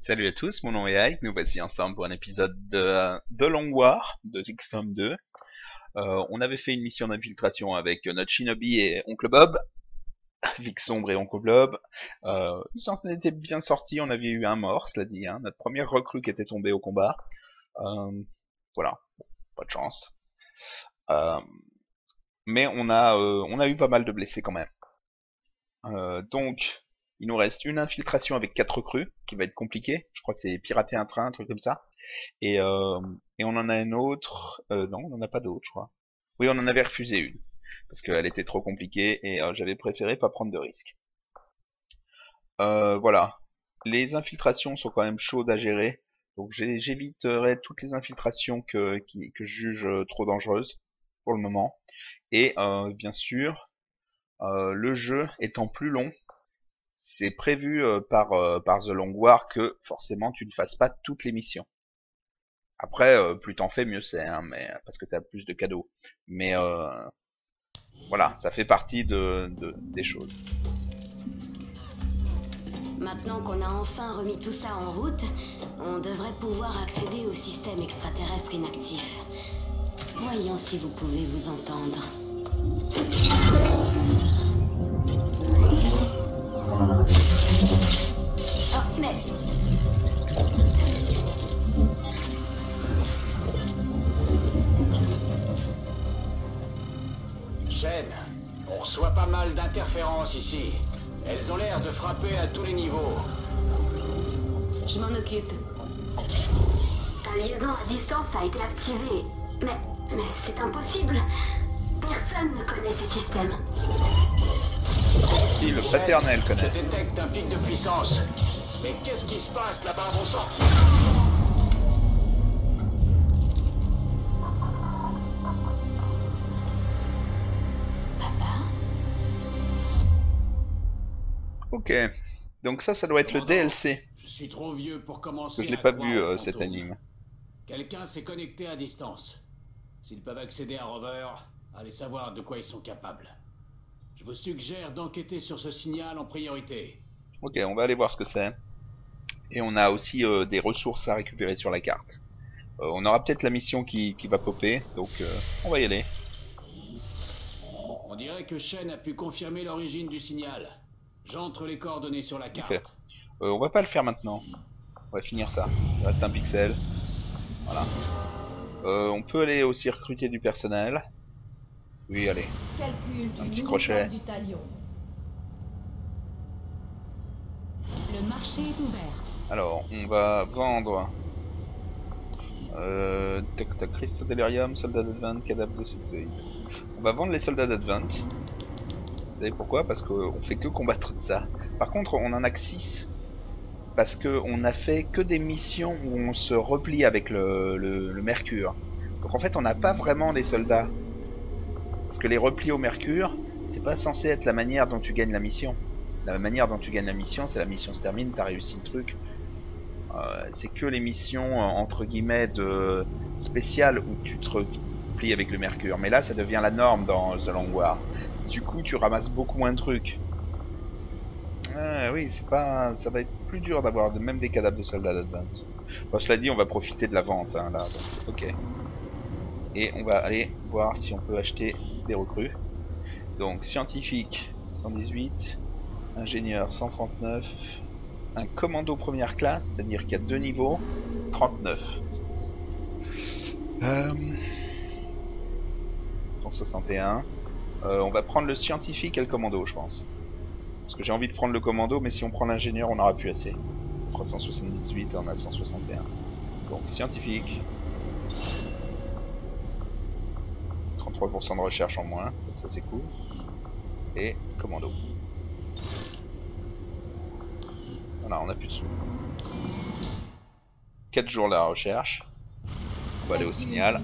Salut à tous, mon nom est Ike, nous voici ensemble pour un épisode de, de Long War, de XCOM 2. Euh, on avait fait une mission d'infiltration avec notre Shinobi et Oncle Bob, Vic Sombre et Oncle Bob. Euh, ils s'en bien sortis, on avait eu un mort, cela dit, hein, notre première recrue qui était tombée au combat. Euh, voilà, pas de chance. Euh, mais on a, euh, on a eu pas mal de blessés quand même. Euh, donc, il nous reste une infiltration avec quatre recrues, qui va être compliquée. Je crois que c'est pirater un train, un truc comme ça. Et, euh, et on en a une autre. Euh, non, on n'en a pas d'autre, je crois. Oui, on en avait refusé une. Parce qu'elle était trop compliquée et euh, j'avais préféré pas prendre de risques. Euh, voilà. Les infiltrations sont quand même chaudes à gérer. Donc j'éviterai toutes les infiltrations que, que je juge trop dangereuses pour le moment. Et bien sûr, le jeu étant plus long, c'est prévu euh, par, euh, par The Long War que forcément tu ne fasses pas toutes les missions. Après, euh, plus t'en fais, mieux c'est, hein, mais parce que t'as plus de cadeaux. Mais voilà, ça fait partie de, de- des choses. Maintenant qu'on a enfin remis tout ça en route, on devrait pouvoir accéder au système extraterrestre inactif. Voyons si vous pouvez vous entendre. Reçoit pas mal d'interférences ici. Elles ont l'air de frapper à tous les niveaux. Je m'en occupe. Ta liaison à distance a été activée. Mais, mais c'est impossible. Personne ne connaît ces systèmes. Si, le paternel Je connaît. détecte un pic de puissance. Mais qu'est-ce qui se passe là-bas, bon sang Ok. Donc ça, ça doit être le DLC. Je suis trop vieux pour commencer Parce que je l'ai pas vu, euh, cet anime. Quelqu'un s'est connecté à distance. S'ils peuvent accéder à Rover, allez savoir de quoi ils sont capables. Je vous suggère d'enquêter sur ce signal en priorité. Ok, on va aller voir ce que c'est. Et on a aussi euh, des ressources à récupérer sur la carte. Euh, on aura peut-être la mission qui, qui va popper, donc euh, on va y aller. On dirait que Shen a pu confirmer l'origine du signal. J'entre les coordonnées sur la carte. Euh, on va pas le faire maintenant. On va finir ça. Il reste un pixel. Voilà. Euh, on peut aller aussi recruter du personnel. Oui, allez. Calcul du Un petit crochet. cap du talion. Le marché est ouvert. Alors, on va vendre... Euh, tac tac, Crystal Delirium, Soldat d'Advent, Cadavre de Sexoid. On va vendre les soldats d'Advent. Vous savez pourquoi? Parce qu'on fait que combattre de ça. Par contre, on en a que 6. Parce que on a fait que des missions où on se replie avec le Mercure. Donc en fait, on n'a pas vraiment des soldats. Parce que les replis au Mercure, c'est pas censé être la manière dont tu gagnes la mission. La manière dont tu gagnes la mission, c'est la mission se termine, t'as réussi le truc. Euh, c'est que les missions euh, entre guillemets de spéciales où tu te replies avec le Mercure. Mais là, ça devient la norme dans The Long War. Du coup, tu ramasses beaucoup moins de trucs. Ah, oui, c'est pas, ça va être plus dur d'avoir même des cadavres de soldats d'Advent. Enfin, cela dit, on va profiter de la vente hein, là. ok. Et on va aller voir si on peut acheter des recrues. Donc scientifique 118, ingénieur 139, un commando première classe, c'est-à-dire qu'il y a deux niveaux, 39. Euh, 161. Euh, on va prendre le scientifique et le commando, je pense. Parce que j'ai envie de prendre le commando, mais si on prend l'ingénieur, on n'aura plus assez. 378, on a 161. Donc scientifique. 33% de recherche en moins, donc ça c'est cool. Et commando. Voilà, on a plus de sous. 4 jours la recherche. On va aller au signal.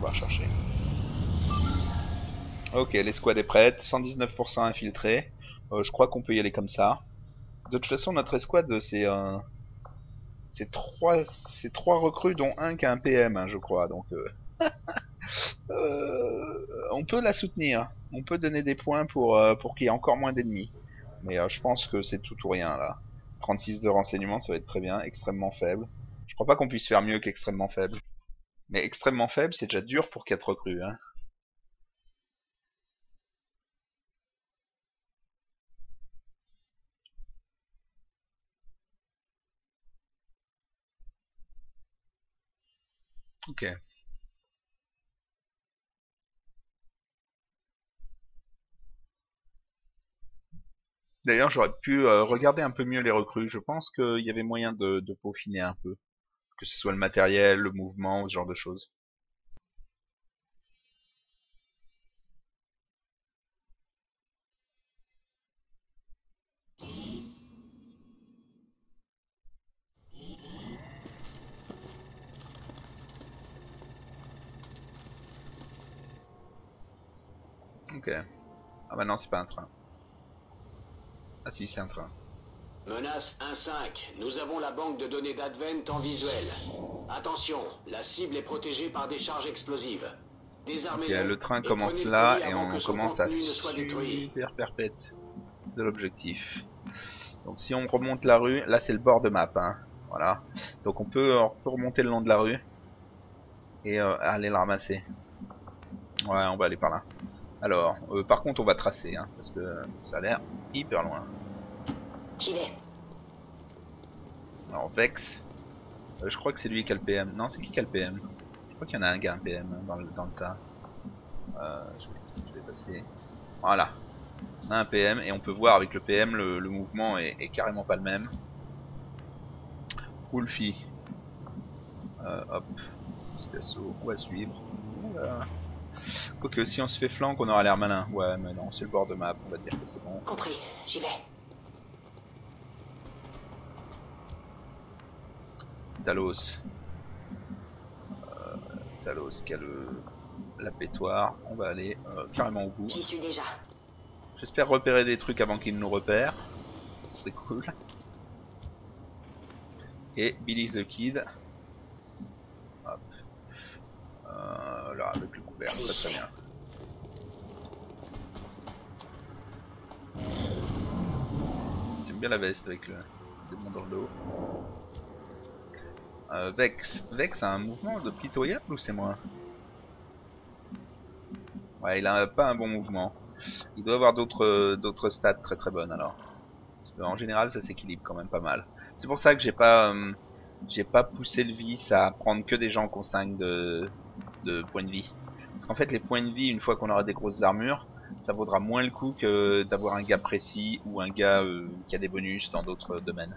Et on va rechercher. Ok, l'escouade est prête, 119% infiltré. Euh, je crois qu'on peut y aller comme ça. De toute façon, notre escouade, c'est. C'est trois, recrues, dont un qui a un PM, hein, je crois. Donc, euh, euh, on peut la soutenir. On peut donner des points pour, euh, pour qu'il y ait encore moins d'ennemis. Mais euh, je pense que c'est tout ou rien là. 36 de renseignement, ça va être très bien. Extrêmement faible. Je crois pas qu'on puisse faire mieux qu'extrêmement faible. Mais extrêmement faible, c'est déjà dur pour 4 recrues. Hein. Ok. D'ailleurs, j'aurais pu euh, regarder un peu mieux les recrues. Je pense qu'il y avait moyen de peaufiner un peu. Que ce soit le matériel, le mouvement, ce genre de choses. Ok. Ah bah non, c'est pas un train. Ah si, c'est un train. Menace 1-5, nous avons la banque de données d'Advent en visuel. Attention, la cible est protégée par des charges explosives. Désarmez le train commence là et on commence à super perpète de l'objectif. Donc si on remonte la rue, là c'est le bord de map, hein. voilà. Donc on peut, on peut remonter le long de la rue et euh, aller la ramasser. Ouais, on va aller par là. Alors, euh, par contre on va tracer, hein, parce que ça a l'air hyper loin. Alors Vex, euh, je crois que c'est lui qui a le PM. Non, c'est qui qui a le PM Je crois qu'il y en a un gars un PM dans, le, dans le tas. Euh, je, vais, je, vais, passer. Voilà. On a un PM et on peut voir avec le PM le, le mouvement est, est, carrément pas le même. Wolfie. Euh, hop. Petit assaut. Va suivre. Quoique si on se fait flanc, on aura l'air malin. Ouais, mais non, c'est le bord de map, on va dire que c'est bon. Compris, j'y vais. Talos. Euh, Talos qui a le la pétoire. On va aller euh, carrément au bout. J'y suis déjà. J'espère repérer des trucs avant qu'ils nous repèrent. Ce serait cool. Et Billy the Kid. Hop. Euh, là, avec le couvert, très très bien. J'aime bien la veste avec le démon dans le dos. Euh, Vex. Vex a un mouvement de pitoyable ou c'est moi? Ouais, il a pas un bon mouvement. Il doit avoir d'autres stats très très bonnes alors. En général, ça s'équilibre quand même pas mal. C'est pour ça que j'ai pas euh, pas poussé le vice à prendre que des gens qui ont 5 de, de points de vie. Parce qu'en fait, les points de vie, une fois qu'on aura des grosses armures, ça vaudra moins le coup que d'avoir un gars précis ou un gars euh, qui a des bonus dans d'autres domaines.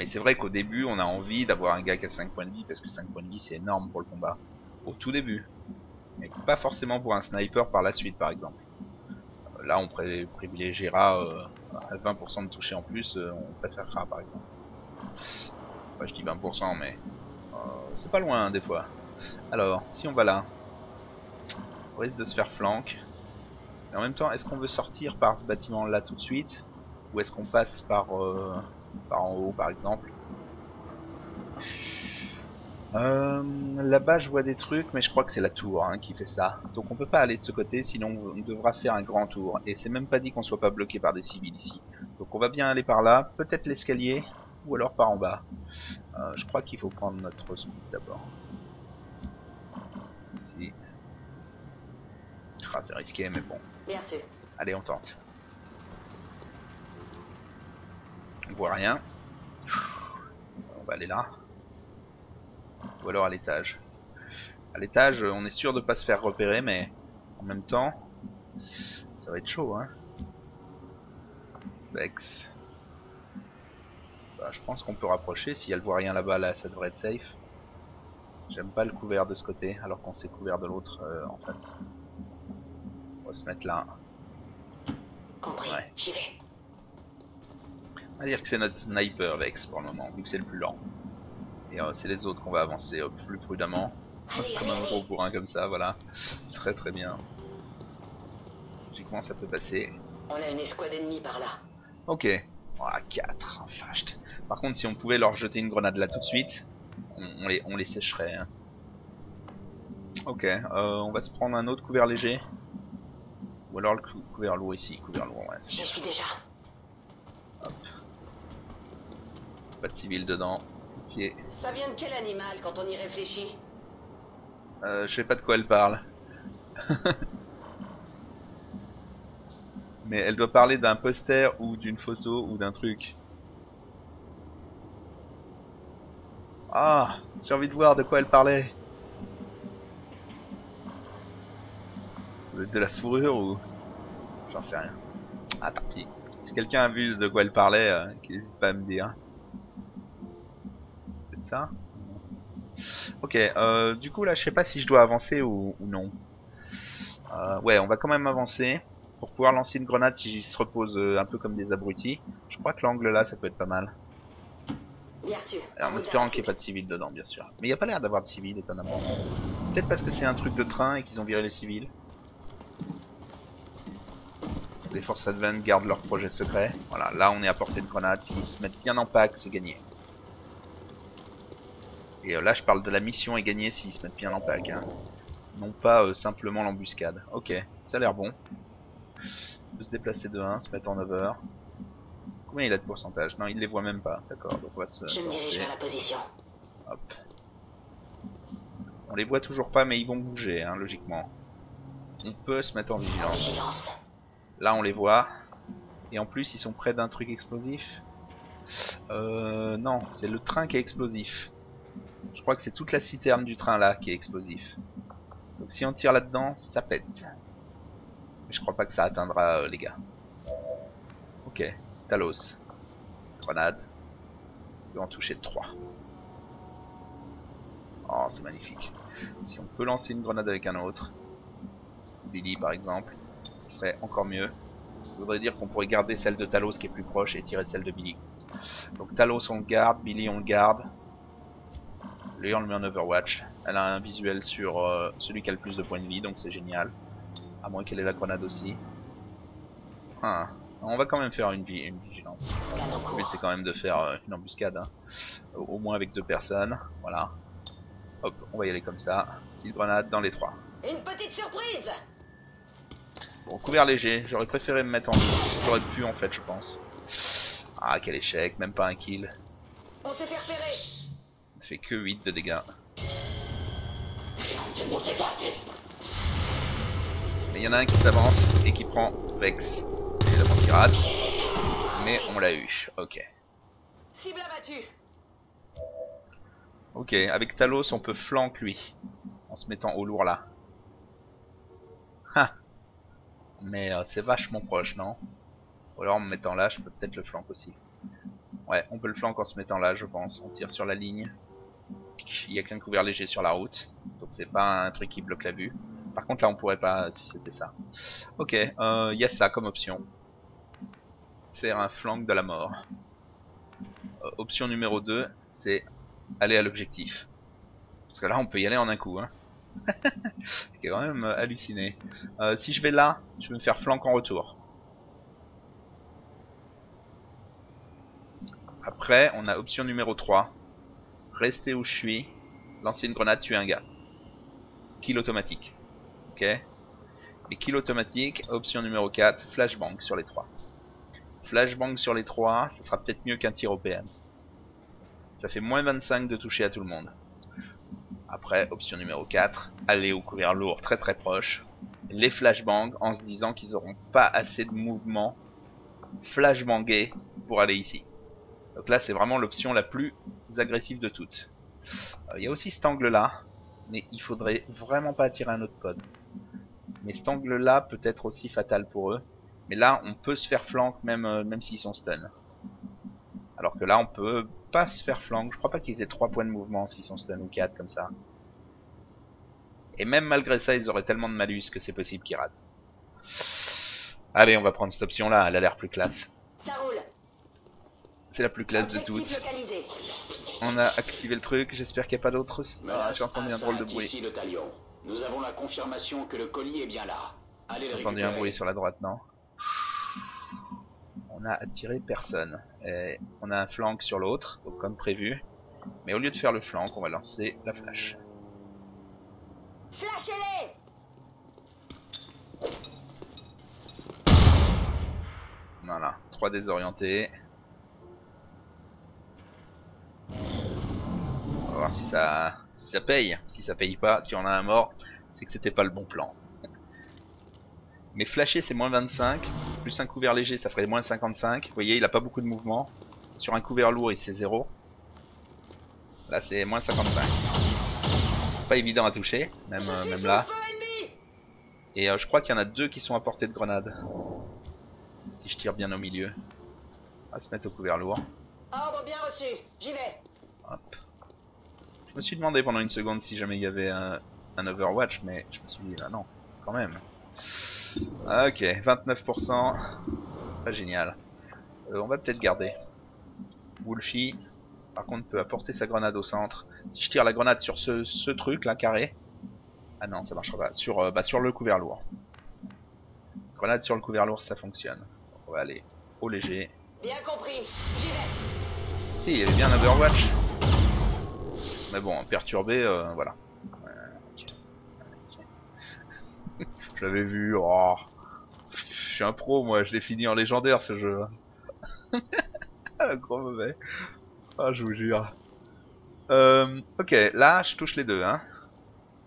Mais c'est vrai qu'au début, on a envie d'avoir un gars qui a 5 points de vie, parce que 5 points de vie, c'est énorme pour le combat. Au tout début. Mais pas forcément pour un sniper par la suite, par exemple. Euh, là, on privilégiera euh, 20% de toucher en plus, euh, on préférera, par exemple. Enfin, je dis 20%, mais euh, c'est pas loin, hein, des fois. Alors, si on va là, on risque de se faire flank. Et en même temps, est-ce qu'on veut sortir par ce bâtiment là tout de suite? Ou est-ce qu'on passe par, euh, par en haut par exemple euh, Là-bas je vois des trucs mais je crois que c'est la tour hein, qui fait ça. Donc on peut pas aller de ce côté sinon on devra faire un grand tour. Et c'est même pas dit qu'on soit pas bloqué par des civils ici. Donc on va bien aller par là, peut-être l'escalier ou alors par en bas. Euh, je crois qu'il faut prendre notre speed d'abord. Ici. Ah, c'est risqué, mais bon. Bien sûr. Allez, on tente. On voit rien. On va aller là. Ou alors à l'étage. À l'étage, on est sûr de pas se faire repérer, mais en même temps, ça va être chaud, hein. Vex. Bah, je pense qu'on peut rapprocher. Si elle voit rien là-bas, là, ça devrait être safe. J'aime pas le couvert de ce côté, alors qu'on s'est couvert de l'autre euh, en face. On va se mettre là. Compris, Ouais. j'y vais. On va dire que c'est notre sniper Vex pour le moment, vu que c'est le plus lent. Et euh, c'est les autres qu'on va avancer euh, plus prudemment. Comme un gros bourrin comme ça, voilà. Très très bien. Logiquement ça peut passer. On a une escouade ennemie par là. Ok. Voilà, 4. Enfin, je- Par contre, si on pouvait leur jeter une grenade là tout de suite, on, on les, on les sécherait. hein. Ok, euh, on va se prendre un autre couvert léger. Ou alors le cou- couvert lourd ici, couvert lourd, ouais. J'y suis déjà. Hop. Pas de civil dedans. Pitié. Ça vient de quel animal quand on y réfléchit Euh, je sais pas de quoi elle parle. Mais elle doit parler d'un poster ou d'une photo ou d'un truc. Ah, j'ai envie de voir de quoi elle parlait. Ça doit être de la fourrure ou... J'en sais rien. Ah, tant pis. Si quelqu'un a vu de quoi elle parlait, euh, qu'il n'hésite pas à me dire. Ça Ok, euh, du coup là je sais pas si je dois avancer ou, ou non. Euh, ouais, on va quand même avancer pour pouvoir lancer une grenade si j'y se repose euh, un peu comme des abrutis. Je crois que l'angle là ça peut être pas mal. Bien sûr. En espérant qu'il n'y ait pas de civils dedans bien sûr. Mais il n'y a pas l'air d'avoir de civils étonnamment. Peut-être parce que c'est un truc de train et qu'ils ont viré les civils. Les forces Advent gardent leur projet secret. Voilà, là on est à portée de grenade. S'ils se mettent bien en pack, c'est gagné. Et euh, là, je parle de la mission est gagnée s'ils se mettent bien en pack. Hein. Non pas euh, simplement l'embuscade. Ok, ça a l'air bon. On peut se déplacer de 1, se mettre en over. Combien il a de pourcentage? Non, il les voit même pas. D'accord, donc on va se, Je me la position. Hop. On les voit toujours pas, mais ils vont bouger, hein, logiquement. On peut se mettre en vigilance. Vigilance. Là, on les voit. Et en plus, ils sont près d'un truc explosif. Euh, non, c'est le train qui est explosif. Je crois que c'est toute la citerne du train là qui est explosif. Donc si on tire là-dedans, ça pète. Mais je crois pas que ça atteindra euh, les gars. Ok, Talos. Grenade. On peut en toucher 3. Oh, c'est magnifique. Si on peut lancer une grenade avec un autre, Billy par exemple, ce serait encore mieux. Ça voudrait dire qu'on pourrait garder celle de Talos qui est plus proche et tirer celle de Billy. Donc Talos on le garde, Billy on le garde. Lui on le met en Overwatch. Elle a un visuel sur euh, celui qui a le plus de points de vie, donc c'est génial. À moins qu'elle ait la grenade aussi. Ah, on va quand même faire une, vi- une vigilance. Le but c'est quand même de faire euh, une embuscade. hein. Au au moins avec deux personnes. Voilà. Hop, on va y aller comme ça. Petite grenade dans les trois. Une petite surprise Bon, couvert léger, j'aurais préféré me mettre en... J'aurais pu en fait, je pense. Ah, quel échec, même pas un kill. On s'est fait repérer fait que 8 de dégâts. Mais il y en a un qui s'avance et qui prend Vex. Évidemment qui rate. Mais on l'a eu, ok. Ok, avec Talos on peut flank lui. En se mettant au lourd là. Ha Mais euh, c'est vachement proche, non? Ou alors en me mettant là, je peux peut-être le flank aussi. Ouais, on peut le flank en se mettant là, je pense. On tire sur la ligne. Il y a qu'un couvert léger sur la route. Donc c'est pas un truc qui bloque la vue. Par contre là on pourrait pas si c'était ça. Ok, euh, il y a ça comme option. Faire un flank de la mort. Euh, option numéro 2, c'est aller à l'objectif. Parce que là, on peut y aller en un coup. Hein. C'est quand même euh, halluciné. Si je vais là, je vais me faire flank en retour. Après, on a option numéro 3. Rester où je suis, lancer une grenade, tuer un gars. Kill automatique. Ok Et kill automatique, option numéro 4, flashbang sur les 3. Flashbang sur les 3, ça sera peut-être mieux qu'un tir au PM. Ça fait moins 25 de toucher à tout le monde. Après, option numéro 4, aller au couvert lourd très très proche. Les flashbangs en se disant qu'ils auront pas assez de mouvement flashbangé pour aller ici. Donc là, c'est vraiment l'option la plus agressive de toutes. Euh, Il y a aussi cet angle là, mais il faudrait vraiment pas attirer un autre pod. Mais cet angle là peut être aussi fatal pour eux. Mais là, on peut se faire flank même, euh, même s'ils sont stun. Alors que là, on peut pas se faire flank. Je crois pas qu'ils aient 3 points de mouvement s'ils sont stun ou 4 comme ça. Et même malgré ça, ils auraient tellement de malus que c'est possible qu'ils ratent. Allez, on va prendre cette option là, elle a l'air plus classe. C'est la plus classe de toutes. localisé. On a activé le truc, j'espère qu'il n'y a pas d'autres... Ah, j'ai entendu un drôle de bruit. Nous avons la confirmation que le colis est bien là. J'ai entendu un bruit sur la droite, non On a attiré personne. Et on a un flank sur l'autre, donc comme prévu. Mais au lieu de faire le flank, on va lancer la flash. Flashez-les Voilà, 3 désorientés. On va voir si ça, si ça paye. Si ça paye pas, si on a un mort, c'est que c'était pas le bon plan. Mais flasher c'est moins 25, plus un couvert léger ça ferait moins 55. Vous voyez, il a pas beaucoup de mouvement. Sur un couvert lourd, il c'est 0. Là c'est moins 55. Pas évident à toucher, même, euh, même là. Et euh, je crois qu'il y en a deux qui sont à portée de grenade. Si je tire bien au milieu. On va se mettre au couvert lourd. Ordre bien reçu. J'y vais. Hop. Je me suis demandé pendant une seconde si jamais il y avait un, un Overwatch, mais je me suis dit, ah non, quand même. Ok, 29%. C'est pas génial. Euh, on va peut-être garder. Wolfie, par contre, peut apporter sa grenade au centre. Si je tire la grenade sur ce, ce truc là, carré. Ah non, ça marchera pas. Sur, euh, bah, sur le couvert lourd. Grenade sur le couvert lourd, ça fonctionne. On va aller au léger. Bien compris. J'y vais. Si, il y avait bien un Overwatch. Mais bon, perturbé, euh, voilà. Je l'avais vu, oh. Je suis un pro, moi, je l'ai fini en légendaire ce jeu. Gros mauvais. Ah, je vous jure. Euh, ok, là, je touche les deux, hein.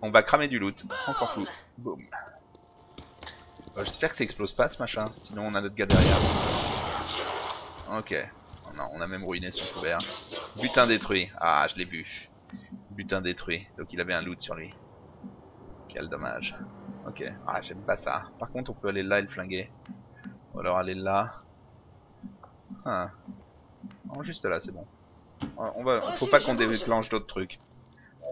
On va cramer du loot, on s'en fout. Boum. Euh, J'espère que ça explose pas ce machin, sinon on a notre gars derrière. Ok. Non, on a même ruiné son couvert. Butin détruit. Ah, je l'ai vu. Butin détruit. Donc il avait un loot sur lui. Quel dommage. Ok. Ah, j'aime pas ça. Par contre, on peut aller là et le flinguer. Ou alors aller là. Ah. Non, juste là, c'est bon. On va, faut pas qu'on déclenche d'autres trucs.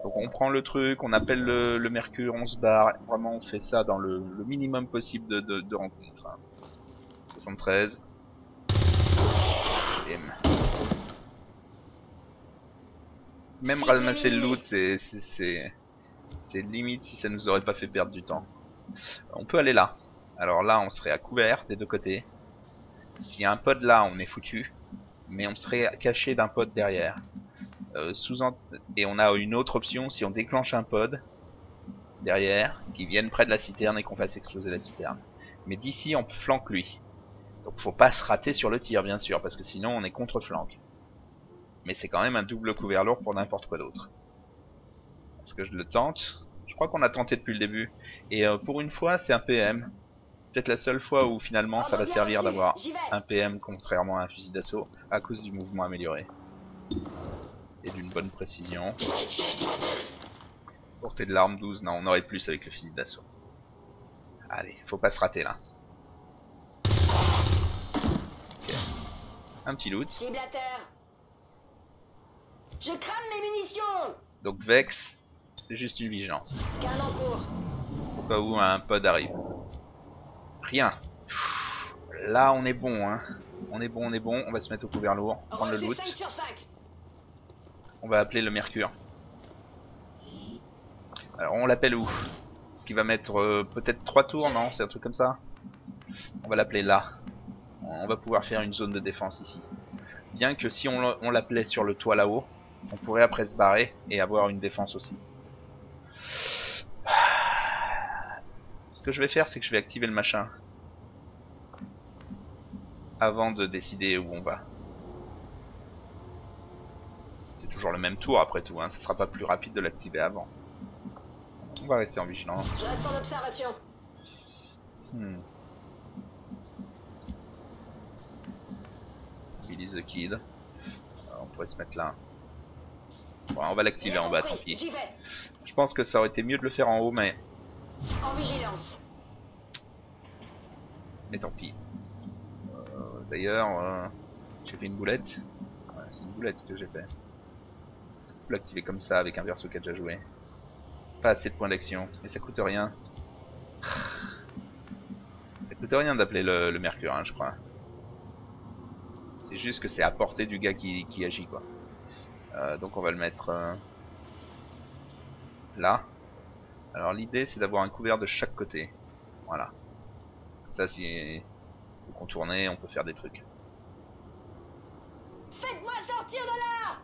Donc on prend le truc, on appelle le, le mercure, on se barre. Vraiment, on fait ça dans le, le minimum possible de, de, de rencontres. hein. 73. Bim. Même ramasser le loot, c'est limite si ça nous aurait pas fait perdre du temps. On peut aller là. Alors là, on serait à couvert des deux côtés. S'il y a un pod là, on est foutu. Mais on serait caché d'un pod derrière. Euh, sous et on a une autre option si on déclenche un pod derrière, qui vienne près de la citerne et qu'on fasse exploser la citerne. Mais d'ici, on flanque lui. Donc faut pas se rater sur le tir, bien sûr, parce que sinon on est contre-flanque. Mais c'est quand même un double couvert lourd pour n'importe quoi d'autre. Est-ce que je le tente? Je crois qu'on a tenté depuis le début. Et euh, pour une fois, c'est un PM. C'est peut-être la seule fois où finalement ça va servir d'avoir un PM contrairement à un fusil d'assaut à cause du mouvement amélioré. Et d'une bonne précision. Portée de l'arme 12, non, on aurait plus avec le fusil d'assaut. Allez, faut pas se rater là. Ok. Un petit loot. Je crame mes munitions. Donc Vex, c'est juste une vigilance. Au cas où un pod arrive. Rien. Là, on est bon, hein. On est bon, on est bon. On va se mettre au couvert lourd, prendre le loot. 5 sur 5. On va appeler le Mercure. Alors on l'appelle où? Parce qu'il va mettre euh, peut-être trois tours, non? C'est un truc comme ça? On va l'appeler là. On va pouvoir faire une zone de défense ici. Bien que si on l'appelait sur le toit là-haut, on pourrait après se barrer et avoir une défense aussi. Ce que je vais faire, c'est que je vais activer le machin. Avant de décider où on va. C'est toujours le même tour après tout, hein. ça sera pas plus rapide de l'activer avant. On va rester en vigilance. Reste en observation. Hmm. The Kid. On pourrait se mettre là. Bon, on va l'activer en bas, tant pis. Je pense que ça aurait été mieux de le faire en haut, mais, En vigilance. mais tant pis. Euh, D'ailleurs, euh, j'ai fait une boulette. Ouais, c'est une boulette ce que j'ai fait. Est-ce qu'on peut l'activer comme ça avec un verso qui a déjà joué Pas assez de points d'action, mais ça coûte rien. Ça coûte rien d'appeler le, le Mercure, hein, je crois. C'est juste que c'est à portée du gars qui, qui agit, quoi. Euh, donc on va le mettre euh, là. Alors l'idée c'est d'avoir un couvert de chaque côté. Voilà. Ça si vous contournez, on peut faire des trucs. Faites-moi sortir de là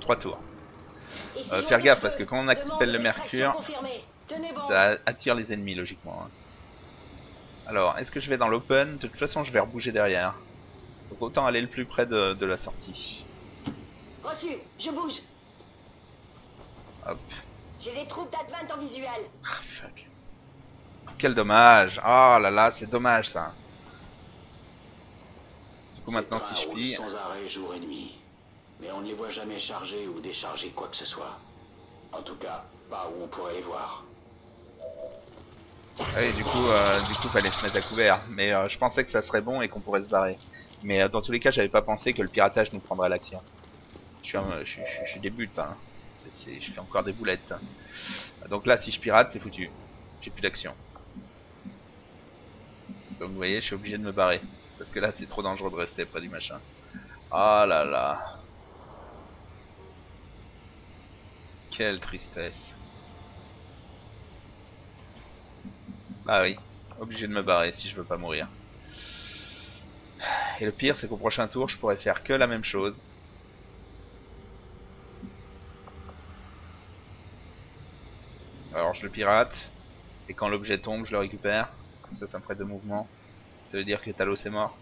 Trois tours. Euh, faire gaffe parce que quand on appelle le mercure, ça attire les ennemis logiquement. hein. Alors, est-ce que je vais dans l'open? De toute façon, je vais rebouger derrière. Donc autant aller le plus près de, de la sortie. Reçu, je bouge. Hop. J'ai des troupes d'Advent en visuel. Ah, fuck. Quel dommage. Oh là là, c'est dommage ça. Du coup, maintenant, si je pille... sans arrêt jour et nuit. Mais on ne les voit jamais charger ou décharger quoi que ce soit. En tout cas, pas où on pourrait les voir. Oui, du coup, euh, du coup, fallait se mettre à couvert. Mais euh, je pensais que ça serait bon et qu'on pourrait se barrer. Mais euh, dans tous les cas, j'avais pas pensé que le piratage nous prendrait l'action. Je suis, un- je, je, je débute, hein. Je fais encore des boulettes. Donc là, si je pirate, c'est foutu. J'ai plus d'action. Donc vous voyez, je suis obligé de me barrer. Parce que là, c'est trop dangereux de rester près du machin. Ah là là. Quelle tristesse. Ah oui, obligé de me barrer si je veux pas mourir. Et le pire, c'est qu'au prochain tour, je pourrais faire que la même chose. Alors je le pirate, et quand l'objet tombe, je le récupère. Comme ça, ça me ferait deux mouvements. Ça veut dire que Talos est mort.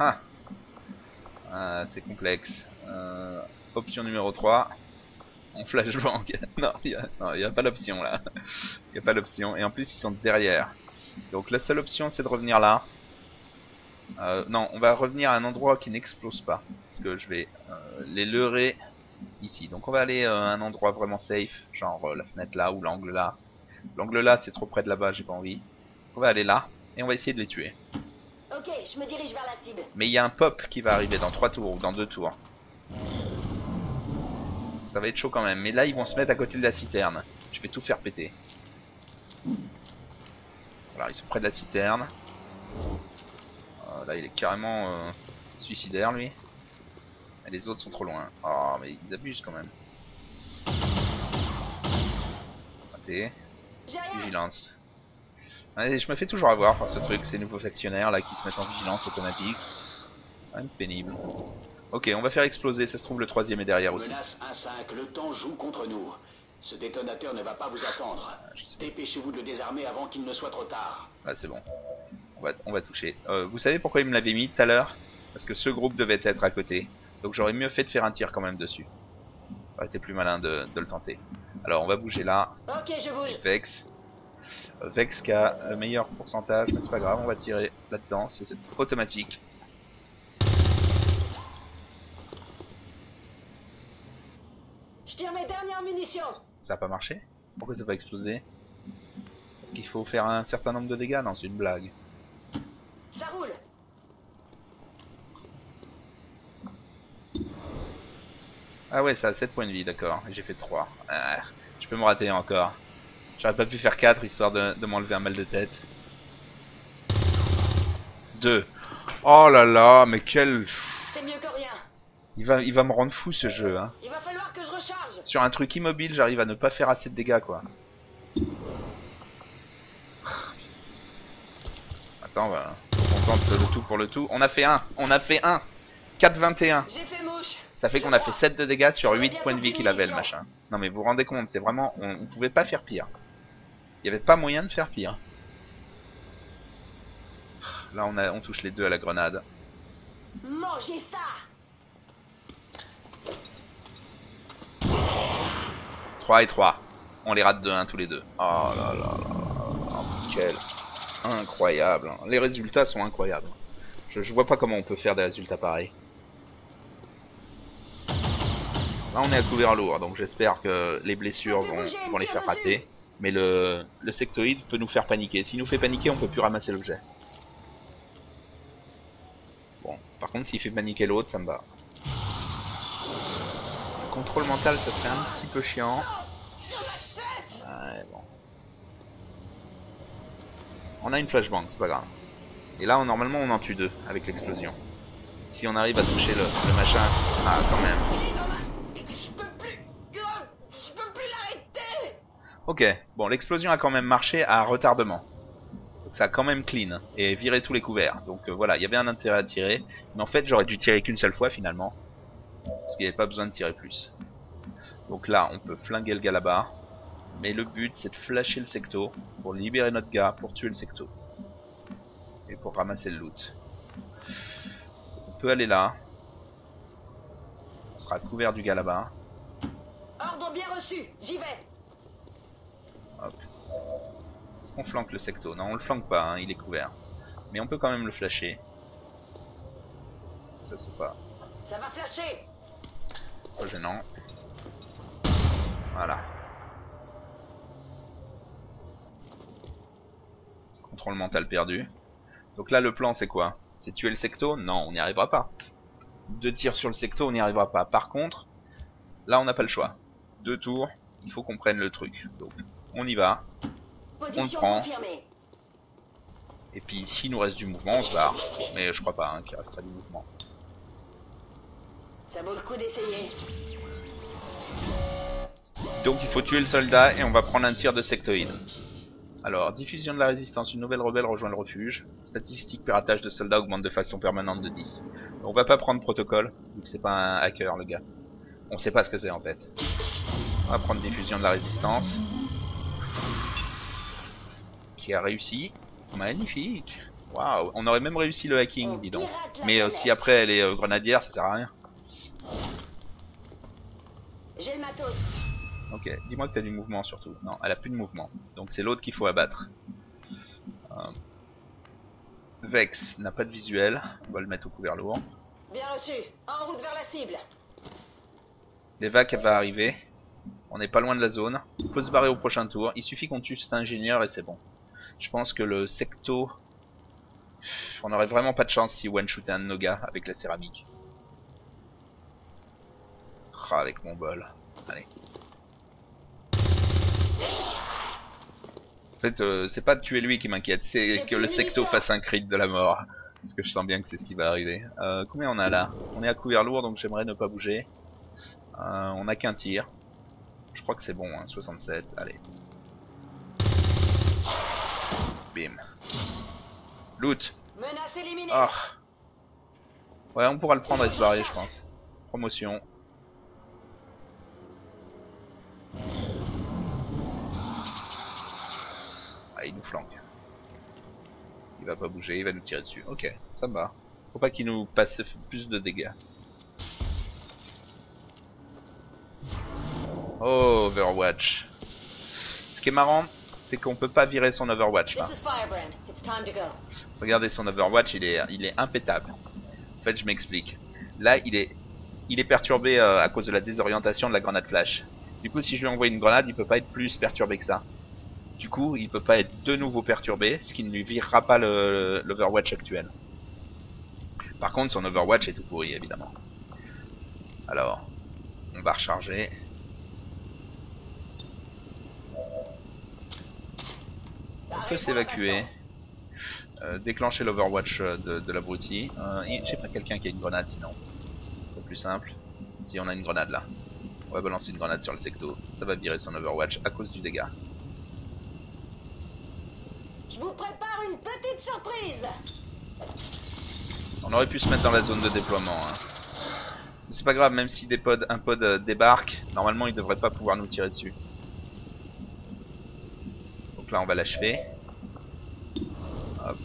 Ah, c'est complexe. Euh, option numéro 3. En flashbang. non, il n'y a, pas l'option là. Il n'y a pas l'option. Et en plus, ils sont derrière. Donc la seule option, c'est de revenir là. Euh, non, on va revenir à un endroit qui n'explose pas. Parce que je vais euh, les leurrer ici. Donc on va aller euh, à un endroit vraiment safe. Genre euh, la fenêtre là ou l'angle là. L'angle là, c'est trop près de là-bas, j'ai pas envie. On va aller là. Et on va essayer de les tuer. Ok, je me dirige vers la cible. Mais il y a un pop qui va arriver dans 3 tours ou dans 2 tours. Ça va être chaud quand même. Mais là, ils vont se mettre à côté de la citerne. Je vais tout faire péter. Voilà, ils sont près de la citerne. Euh, là, il est carrément euh, suicidaire, lui. Et les autres sont trop loin. Oh, mais ils abusent quand même. Raté. Vigilance. Je me fais toujours avoir par ce truc, ces nouveaux factionnaires là qui se mettent en vigilance automatique. Quand même pénible. Ok, on va faire exploser, ça se trouve le troisième est derrière aussi. Menace 1-5, le temps joue contre nous. Ce détonateur ne va pas vous attendre. Sais. Dépêchez-vous de le désarmer avant qu'il ne soit trop tard. Ah c'est bon. On va, on va toucher. Euh, vous savez pourquoi il me l'avait mis tout à l'heure? Parce que ce groupe devait être à côté. Donc j'aurais mieux fait de faire un tir quand même dessus. Ça aurait été plus malin de, de le tenter. Alors on va bouger là. Ok, je bouge. Vex. Euh, Vex qui a le meilleur pourcentage, mais c'est pas grave, on va tirer là-dedans, c'est automatique. Tire mes dernières munitions. Ça a pas marché Pourquoi ça va exploser Parce qu'il faut faire un certain nombre de dégâts Non, c'est une blague. Ça roule. Ah ouais, ça a 7 points de vie, d'accord. J'ai fait 3. Ah, je peux me rater encore. J'aurais pas pu faire 4 histoire de, de m'enlever un mal de tête. 2. Oh là là, mais quel... C'est mieux que rien. Il va, il va me rendre fou ce jeu, hein. Il va falloir que je recharge. Sur un truc immobile, j'arrive à ne pas faire assez de dégâts, quoi. Attends, bah, on tente le tout pour le tout. On a fait 1, on a fait 1 4-21 J'ai fait mouche. Ça fait qu'on a fait 7 de dégâts sur 8 points de vie qu'il avait, le machin. Non mais vous vous rendez compte, c'est vraiment... On, on pouvait pas faire pire. Il y avait pas moyen de faire pire. Là, on, a, on touche les deux à la grenade. Mangez ça. 3 et 3. On les rate de 1 tous les deux. Oh là là là là. Quel incroyable. Les résultats sont incroyables. Je, je vois pas comment on peut faire des résultats pareils. Là on est à couvert lourd, donc j'espère que les blessures vont, vont les faire rater. Mais le, le sectoïde peut nous faire paniquer. S'il nous fait paniquer, on peut plus ramasser l'objet. Bon, par contre s'il fait paniquer l'autre, ça me va. Le contrôle mental, ça serait un petit peu chiant. Bon. On a une flashbang, c'est pas grave. Et là, normalement, on en tue deux avec l'explosion. Si on arrive à toucher le, machin... Ah, quand même. Ok, bon, l'explosion a quand même marché à retardement. Donc ça a quand même clean et viré tous les couverts. Donc euh, voilà, il y avait un intérêt à tirer. Mais en fait, j'aurais dû tirer qu'une seule fois finalement. Parce qu'il n'y avait pas besoin de tirer plus. Donc là, on peut flinguer le gars là-bas. Mais le but, c'est de flasher le secto pour libérer notre gars, pour tuer le secto. Et pour ramasser le loot. On peut aller là. On sera couvert du gars là-bas. Ordre bien reçu, j'y vais. Hop. Est-ce qu'on flanque le secto? Non, on le flanque pas, hein, il est couvert. Mais on peut quand même le flasher. Ça, c'est pas, Ça va flasher. Pas gênant. Voilà. Contrôle mental perdu. Donc là, le plan, c'est quoi? C'est tuer le secto? Non, on n'y arrivera pas. Deux tirs sur le secto, on n'y arrivera pas. Par contre, là, on n'a pas le choix. Deux tours, il faut qu'on prenne le truc. Donc, on y va. Position prend. confirmée. Et puis, s'il nous reste du mouvement, on se barre. Mais je crois pas hein, qu'il restera du mouvement. Ça vaut le coup d'essayer. Donc il faut tuer le soldat et on va prendre un tir de sectoïde. Alors, diffusion de la résistance, une nouvelle rebelle rejoint le refuge. Statistique piratage de soldats augmente de façon permanente de 10. On va pas prendre protocole, vu que c'est pas un hacker le gars. On sait pas ce que c'est en fait. On va prendre diffusion de la résistance. Qui a réussi. Magnifique. Waouh, on aurait même réussi le hacking, dis donc. Mais euh, si après elle est euh, grenadière, ça sert à rien. J'ai le matos. Ok, dis-moi que t'as du mouvement surtout. Non, elle a plus de mouvement. Donc c'est l'autre qu'il faut abattre. Euh, Vex n'a pas de visuel. On va le mettre au couvert lourd. Bien reçu. En route vers la cible. L'évac elle va arriver. On n'est pas loin de la zone. On peut se barrer au prochain tour. Il suffit qu'on tue cet ingénieur et c'est bon. Je pense que le secto... On aurait vraiment pas de chance si one shootait un de nos gars avec la céramique. Avec mon bol. Allez. En fait, euh, c'est pas de tuer lui qui m'inquiète, c'est que le secto fasse un crit de la mort. Parce que je sens bien que c'est ce qui va arriver. Euh, combien on a là? On est à couvert lourd, donc j'aimerais ne pas bouger. Euh, on a qu'un tir. Je crois que c'est bon, hein, 67, allez. Bim. Loot. Menace éliminée. Ah. Ouais, on pourra le prendre et se barrer, je pense. Promotion. Ah, il nous flanque. Il va pas bouger, il va nous tirer dessus. Ok, ça me va. Faut pas qu'il nous passe plus de dégâts. Oh, Overwatch. Ce qui est marrant, c'est qu'on peut pas virer son Overwatch là. Regardez son Overwatch, il est, il est impétable. En fait, je m'explique. Là, il est, il est perturbé euh, à cause de la désorientation de la grenade flash. Du coup, si je lui envoie une grenade, il peut pas être plus perturbé que ça. Du coup, il peut pas être de nouveau perturbé, ce qui ne lui virera pas l'Overwatch actuel. Par contre, son Overwatch est tout pourri, évidemment. Alors, on va recharger. On peut s'évacuer. Euh, déclencher l'Overwatch euh, de, de l'abruti. Euh, J'ai pas quelqu'un qui a une grenade sinon. Ce serait plus simple. Si on a une grenade là. On va balancer une grenade sur le secto. Ça va virer son Overwatch à cause du dégât. Je vous prépare une petite surprise. On aurait pu se mettre dans la zone de déploiement. hein. Mais C'est pas grave, même si des pods, un pod euh, débarque, normalement il devrait pas pouvoir nous tirer dessus. Donc là on va l'achever. Hop.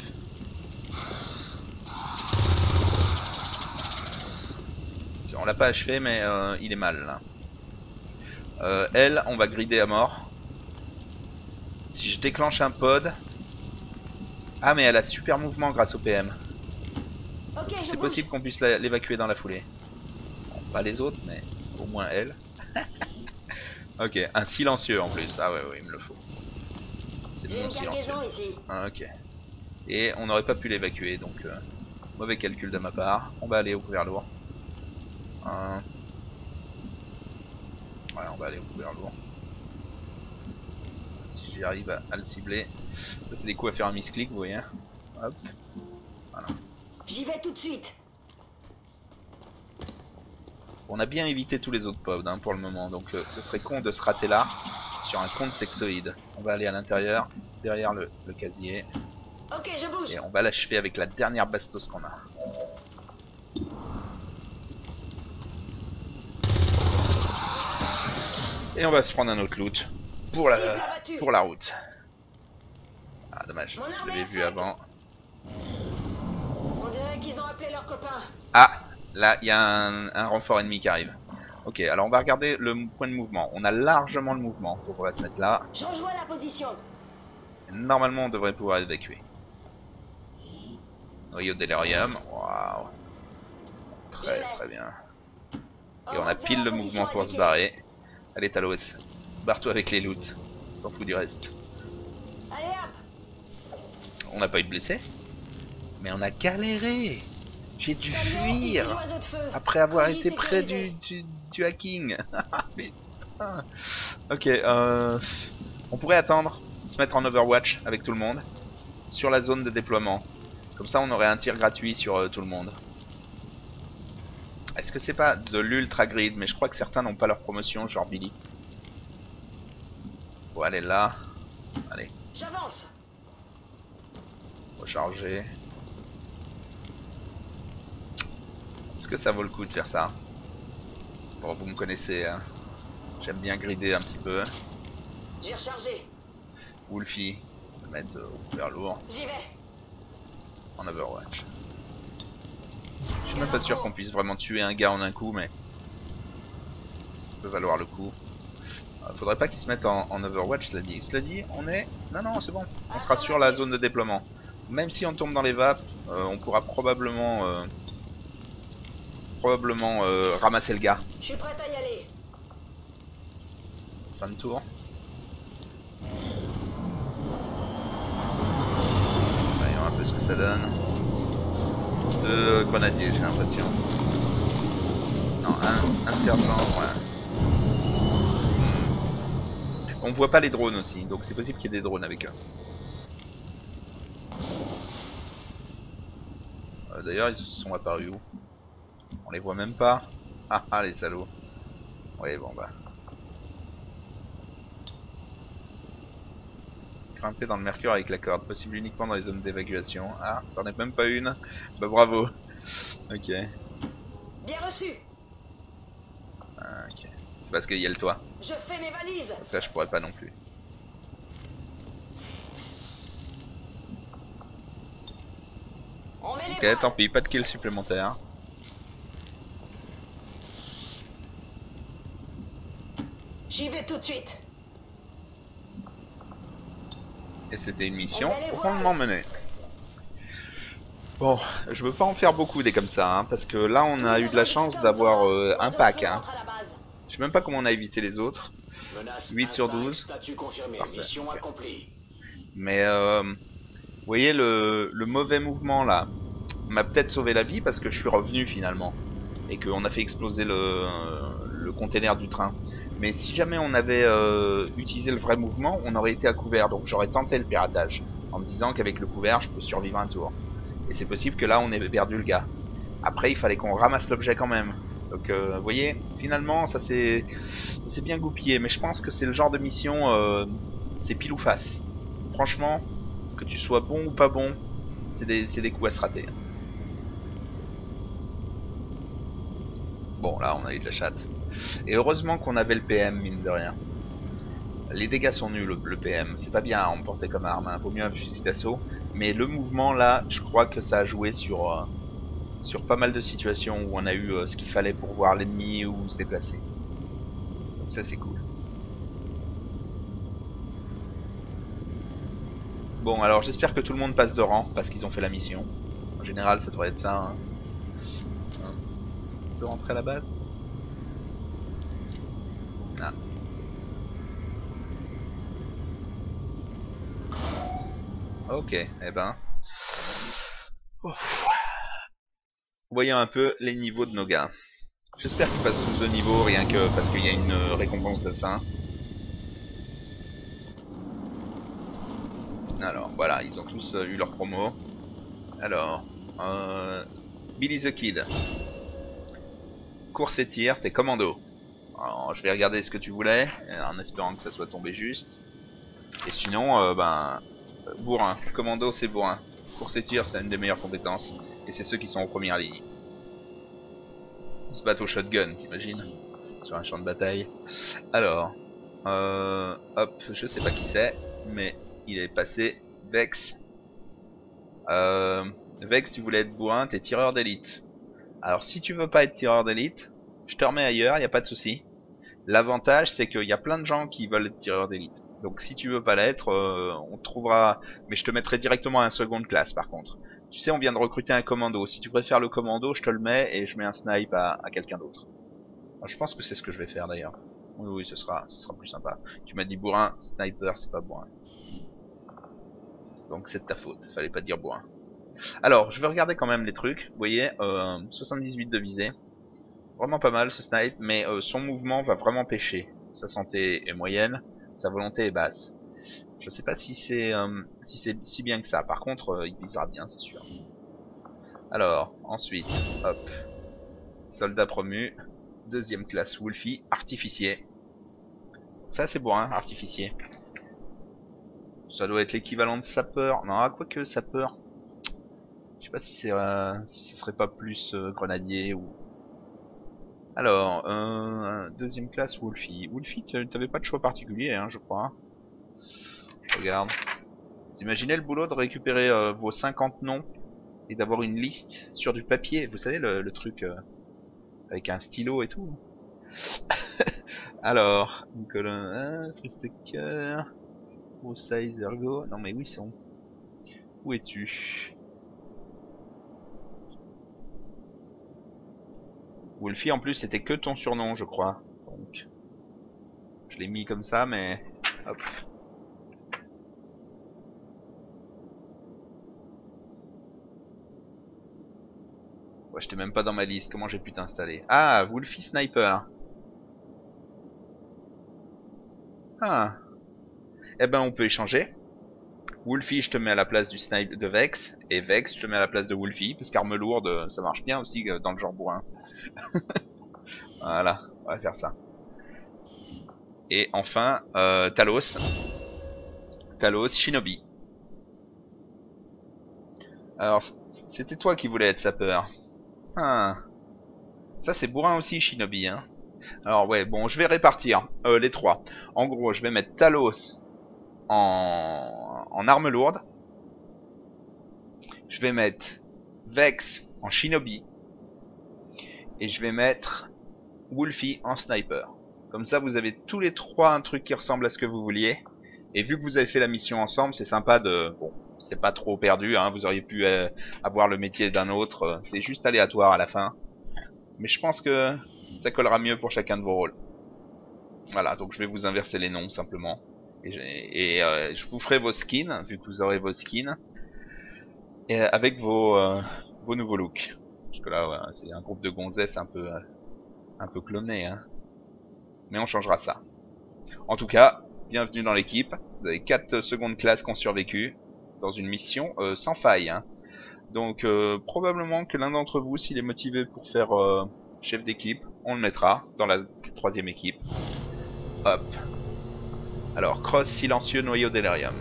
On l'a pas achevé mais euh, il est mal là. Euh, elle, on va grider à mort. Si je déclenche un pod... Ah mais elle a super mouvement grâce au PM. C'est possible qu'on puisse l'évacuer dans la foulée. Bon, pas les autres, mais au moins elle. ok, un silencieux en plus. Ah ouais, ouais, il me le faut. C'est mon silencieux. Ah, ok. Et on n'aurait pas pu l'évacuer, donc euh, mauvais calcul de ma part. On va aller au couvert lourd. Ouais, on va aller au couvert lourd. Si j'y arrive à, à le cibler. Ça, c'est des coups à faire un misclick, vous voyez. Hop. J'y vais tout de suite. On a bien évité tous les autres pods hein, pour le moment, donc euh, ce serait con de se rater là sur un compte sectoïde. On va aller à l'intérieur, derrière le, le casier, Ok, je bouge. et on va l'achever avec la dernière bastos qu'on a. Et on va se prendre un autre loot. pour la, pour la route. Ah, dommage, je l'avais vu avant. On dirait qu'ils ont appelé leurs copains. Ah, là, il y a un, un renfort ennemi qui arrive. Ok, alors on va regarder le point de mouvement. On a largement le mouvement, donc on va se mettre là. La position. Normalement, on devrait pouvoir évacuer. Noyau d'Elerium, waouh. Très très bien. Et on a pile le mouvement pour se barrer. Allez Talos, barre-toi avec les loots. On S'en fout du reste. Allez hop On n'a pas eu de blessés. Mais on a galéré. J'ai dû fuir. Après avoir été près du, du, du hacking. Putain. Ok, euh, on pourrait attendre, se mettre en Overwatch avec tout le monde sur la zone de déploiement. Comme ça, on aurait un tir gratuit sur euh, tout le monde. Est-ce que c'est pas de l'ultra grid Mais je crois que certains n'ont pas leur promotion, genre Billy. Bon, allez là. Allez, J'avance. recharger. Est-ce que ça vaut le coup de faire ça Bon, vous me connaissez, hein. j'aime bien grider un petit peu. J'ai rechargé. Wolfie, le mettre euh, au couvert lourd J'y vais. en Overwatch. Je suis même pas sûr qu'on puisse vraiment tuer un gars en un coup, mais ça peut valoir le coup. Euh, Faudrait pas qu'il se mette en, en Overwatch, cela dit. Cela dit, on est... Non, non, c'est bon. On sera sur la zone de déploiement. Même si on tombe dans les vapes, euh, on pourra probablement... euh, probablement euh, ramasser le gars. Je suis prête à y aller. Fin de tour. Voyons un peu ce que ça donne. Deux grenadiers, j'ai l'impression. Non, un, un sergent. Hmm. On voit pas les drones aussi, donc c'est possible qu'il y ait des drones avec eux. Euh, D'ailleurs, ils sont apparus où? On les voit même pas. Ah ah, les salauds. Oui, bon bah. Grimper dans le mercure avec la corde, possible uniquement dans les zones d'évacuation. Ah, ça en est même pas une. Bah bravo. Ok. Bien reçu. Ah, ok. C'est parce qu'il y a le toit. Je fais mes valises. Donc là, je pourrais pas non plus. On met les Ok, tant pis, pas de kill supplémentaire. J'y vais tout de suite. Et c'était une mission On va les voir. rondement menée. Bon, je veux pas en faire beaucoup des comme ça, hein, parce que là on a eu de la chance d'avoir euh, un pack. Hein. Je sais même pas comment on a évité les autres. Menace 8 sur intact, 12. Statut confirmé. Parfait. Mais euh, vous voyez le, le mauvais mouvement là m'a peut-être sauvé la vie parce que je suis revenu finalement et qu'on a fait exploser le, le container du train. Mais si jamais on avait euh, utilisé le vrai mouvement, on aurait été à couvert. Donc j'aurais tenté le piratage en me disant qu'avec le couvert, je peux survivre un tour. Et c'est possible que là, on ait perdu le gars. Après, il fallait qu'on ramasse l'objet quand même. Donc, euh, vous voyez, finalement, ça s'est bien goupillé. Mais je pense que c'est le genre de mission, euh, c'est pile ou face. Franchement, que tu sois bon ou pas bon, c'est des, des coups à se rater. Bon, là, on a eu de la chatte. Et heureusement qu'on avait le PM, mine de rien. Les dégâts sont nuls, le PM. C'est pas bien à emporter comme arme. Hein. Vaut mieux un fusil d'assaut. Mais le mouvement, là, je crois que ça a joué sur, euh, sur pas mal de situations où on a eu euh, ce qu'il fallait pour voir l'ennemi ou se déplacer. Donc ça, c'est cool. Bon, alors j'espère que tout le monde passe de rang parce qu'ils ont fait la mission. En général, ça devrait être ça. Hein. Rentrer à la base Ah. Ok, eh ben. Voyons un peu les niveaux de nos gars. J'espère qu'ils passent tous au niveau, rien que parce qu'il y a une récompense de fin. Alors, voilà, ils ont tous euh, eu leur promo. Alors, euh, Billy the Kid. Course et tir, t'es commando. Je vais regarder ce que tu voulais, en espérant que ça soit tombé juste. Et sinon, euh, ben, bourrin. Commando, c'est bourrin. Course et tir, c'est une des meilleures compétences. Et c'est ceux qui sont en première ligne. Ils se battent au shotgun, t'imagines Sur un champ de bataille. Alors, Euh, hop, je sais pas qui c'est, mais il est passé. Vex. Euh, Vex, tu voulais être bourrin, t'es tireur d'élite. Alors si tu veux pas être tireur d'élite, je te remets ailleurs, y a pas de souci. L'avantage, c'est qu'il y a plein de gens qui veulent être tireur d'élite. Donc si tu veux pas l'être, euh, on trouvera... Mais je te mettrai directement à un seconde classe par contre. Tu sais, on vient de recruter un commando. Si tu préfères le commando, je te le mets et je mets un snipe à, à quelqu'un d'autre. Je pense que c'est ce que je vais faire d'ailleurs. Oui, oui, ce sera, ce sera plus sympa. Tu m'as dit bourrin, sniper, c'est pas bourrin. Donc c'est de ta faute, fallait pas dire bourrin. Alors, je vais regarder quand même les trucs. Vous voyez, euh, 78 de visée. Vraiment pas mal ce snipe, mais euh, son mouvement va vraiment pêcher. Sa santé est moyenne, sa volonté est basse. Je sais pas si c'est euh, si bien que ça. Par contre, euh, il visera bien, c'est sûr. Alors, ensuite, hop. Soldat promu. Deuxième classe Wolfie, artificier. Ça c'est bon, hein, artificier. Ça doit être l'équivalent de sapeur. Non, quoi que sapeur. Je sais pas si c'est euh, si ce serait pas plus euh, grenadier ou. Alors, euh, deuxième classe Wolfie. Wolfie, t'avais pas de choix particulier, hein, je crois. Regarde. Vous imaginez le boulot de récupérer euh, vos 50 noms et d'avoir une liste sur du papier? Vous savez le, le truc euh, avec un stylo et tout. Alors, Nicolas, Tristecker, size Ergo. Non mais où ils sont Où es-tu? Wolfie en plus c'était que ton surnom je crois. Donc je l'ai mis comme ça mais hop. Ouais, j'étais même pas dans ma liste, comment j'ai pu t'installer? Ah, Wolfie Sniper. Ah. Eh ben on peut échanger. Wolfie, je te mets à la place du snipe de Vex, et Vex, je te mets à la place de Wolfie, parce qu'arme lourde, ça marche bien aussi euh, dans le genre bourrin. voilà, on va faire ça. Et enfin, euh, Talos. Talos, Shinobi. Alors, c'était toi qui voulais être sapeur. Ah. Ça c'est bourrin aussi, Shinobi. Hein. Alors ouais, bon, je vais répartir euh, les trois. En gros, je vais mettre Talos en, en arme lourde. Je vais mettre Vex en Shinobi. Et je vais mettre Wolfie en Sniper. Comme ça, vous avez tous les trois un truc qui ressemble à ce que vous vouliez. Et vu que vous avez fait la mission ensemble, c'est sympa de... Bon, c'est pas trop perdu, hein. vous auriez pu euh, avoir le métier d'un autre. C'est juste aléatoire à la fin. Mais je pense que ça collera mieux pour chacun de vos rôles. Voilà, donc je vais vous inverser les noms simplement. Et, et euh, je vous ferai vos skins, vu que vous aurez vos skins, et avec vos, euh, vos nouveaux looks. Parce que là, ouais, c'est un groupe de gonzesses un peu, euh, un peu cloné. Hein. Mais on changera ça. En tout cas, bienvenue dans l'équipe. Vous avez 4 secondes classes qui ont survécu dans une mission euh, sans faille. Hein. Donc euh, probablement que l'un d'entre vous, s'il est motivé pour faire chef d'équipe, on le mettra dans la troisième équipe. Hop. Alors, cross silencieux noyau delirium.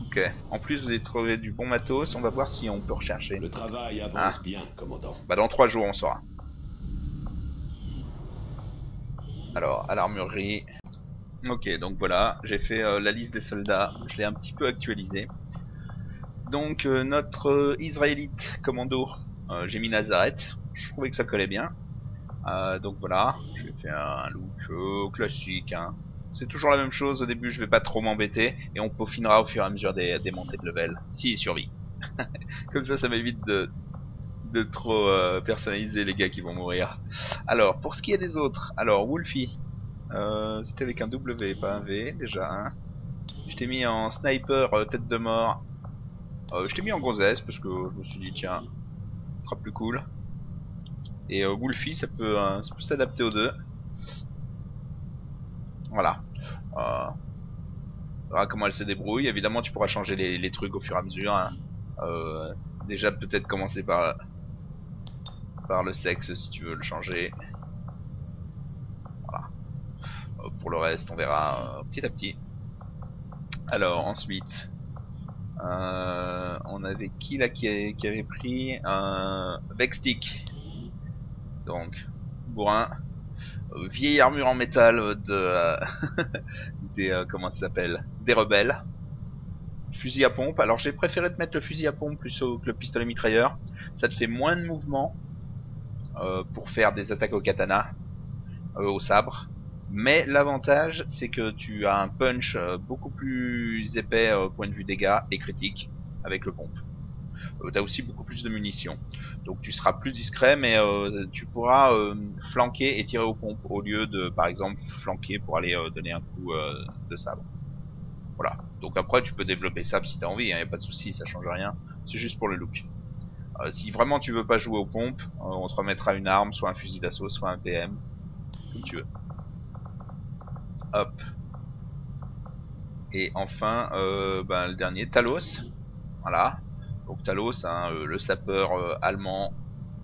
Ok. En plus, vous avez trouvé du bon matos. On va voir si on peut rechercher. Le travail avance Ah. bien, commandant. Bah dans trois jours, on saura. Alors, à l'armurerie. Ok, donc voilà, j'ai fait euh, la liste des soldats. Je l'ai un petit peu actualisé. Donc, euh, notre euh, Israélite commando, j'ai mis Nazareth. Je trouvais que ça collait bien. Euh, donc voilà, je vais faire un look euh, classique. Hein. C'est toujours la même chose, au début je vais pas trop m'embêter, et on peaufinera au fur et à mesure des, des montées de level, s'il survit. Comme ça, ça m'évite de, de trop euh, personnaliser les gars qui vont mourir. Alors, pour ce qui est des autres, alors Wolfie, euh, c'était avec un W, pas un V, déjà. Hein. Je t'ai mis en sniper euh, tête de mort. Je t'ai mis en gonzesse, parce que je me suis dit, tiens, ce sera plus cool. Et euh, Wolfie, ça peut, euh, ça peut s'adapter aux deux. Voilà. Euh, verra comment elle se débrouille. Évidemment, tu pourras changer les, trucs au fur et à mesure. hein. Euh, déjà, peut-être commencer par, par le sexe si tu veux le changer. Voilà. Euh, pour le reste, on verra petit à petit. Alors, ensuite, on avait qui là qui, avait pris un Vexstick. Donc, bourrin. vieille armure en métal de euh, des euh, comment ça s'appelle des rebelles. Fusil à pompe. Alors j'ai préféré te mettre le fusil à pompe plutôt que le pistolet mitrailleur. Ça te fait moins de mouvement euh, pour faire des attaques au katana, au sabre. Mais l'avantage, c'est que tu as un punch beaucoup plus épais au point de vue dégâts et critique avec le pompe. Euh, tu as aussi beaucoup plus de munitions. Donc tu seras plus discret, mais euh, tu pourras euh, flanquer et tirer aux pompes au lieu de, par exemple, flanquer pour aller donner un coup de sabre. Voilà. Donc après, tu peux développer ça si t'as envie, il a pas de souci, ça change rien. C'est juste pour le look. Euh, si vraiment tu veux pas jouer aux pompes, euh, on te remettra une arme, soit un fusil d'assaut, soit un PM, comme tu veux. Hop. Et enfin, euh, ben, le dernier, Talos. Voilà. Talos, hein, euh, le sapeur euh, allemand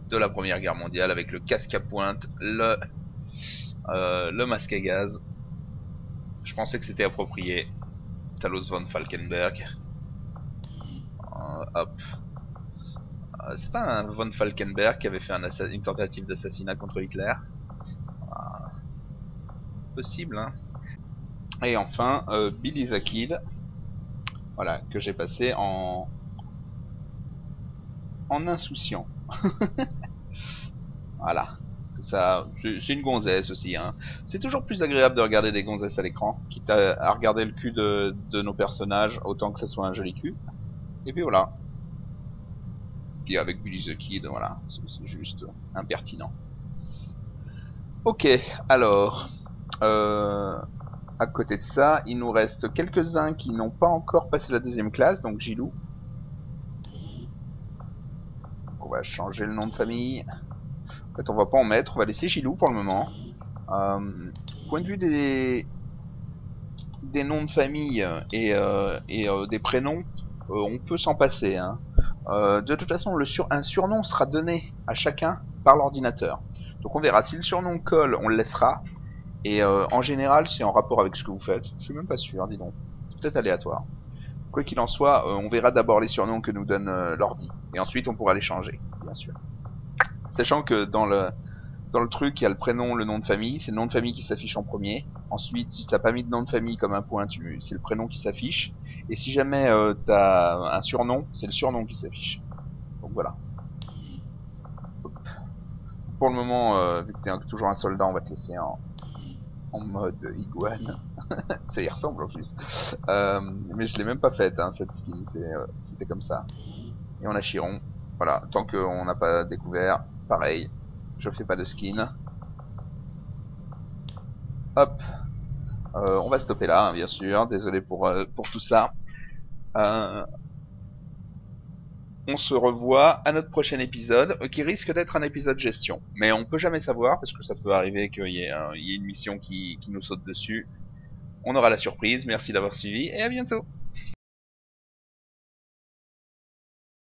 de la Première Guerre mondiale avec le casque à pointe, le, euh, masque à gaz. Je pensais que c'était approprié. Talos von Falkenberg. Hop. C'est pas un von Falkenberg qui avait fait une tentative d'assassinat contre Hitler. Possible, hein. Et enfin, Billy the Kid. Voilà, que j'ai passé en en insouciant. voilà. Ça, c'est une gonzesse aussi. Hein. C'est toujours plus agréable de regarder des gonzesses à l'écran, quitte à, regarder le cul de, nos personnages, autant que ça soit un joli cul. Et puis voilà. Puis avec Billy the Kid, voilà, c'est juste impertinent. Ok, alors, euh, à côté de ça, il nous reste quelques-uns qui n'ont pas encore passé la deuxième classe, donc Gilou. Donc on va changer le nom de famille. En fait, on va pas en mettre, on va laisser Gilou pour le moment. Euh, point de vue des des noms de famille et, euh, et euh, des prénoms, on peut s'en passer. Hein. De toute façon, le sur un surnom sera donné à chacun par l'ordinateur. Donc on verra si le surnom colle, on le laissera. Et en général, c'est en rapport avec ce que vous faites. Je suis même pas sûr, dis donc. C'est peut-être aléatoire. Quoi qu'il en soit, euh, on verra d'abord les surnoms que nous donne euh, l'ordi. Et ensuite, on pourra les changer, bien sûr. Sachant que dans le dans le truc, il y a le prénom, le nom de famille. C'est le nom de famille qui s'affiche en premier. Ensuite, si tu n'as pas mis de nom de famille comme un point, c'est le prénom qui s'affiche. Et si jamais euh, tu as un surnom, c'est le surnom qui s'affiche. Donc voilà. Pour le moment, euh, vu que tu es toujours un soldat, on va te laisser en, en mode iguane. ça y ressemble en plus. Euh, mais je l'ai même pas faite, hein, cette skin. euh, C'était comme ça. Et on a Chiron. Voilà, tant qu'on n'a pas découvert, pareil, je fais pas de skin. Hop. Euh, on va stopper là, hein, bien sûr. Désolé pour, euh, pour tout ça. Euh, on se revoit à notre prochain épisode, qui risque d'être un épisode gestion. Mais on peut jamais savoir, parce que ça peut arriver qu'il y, ait une mission qui nous saute dessus. On aura la surprise. Merci d'avoir suivi, et à bientôt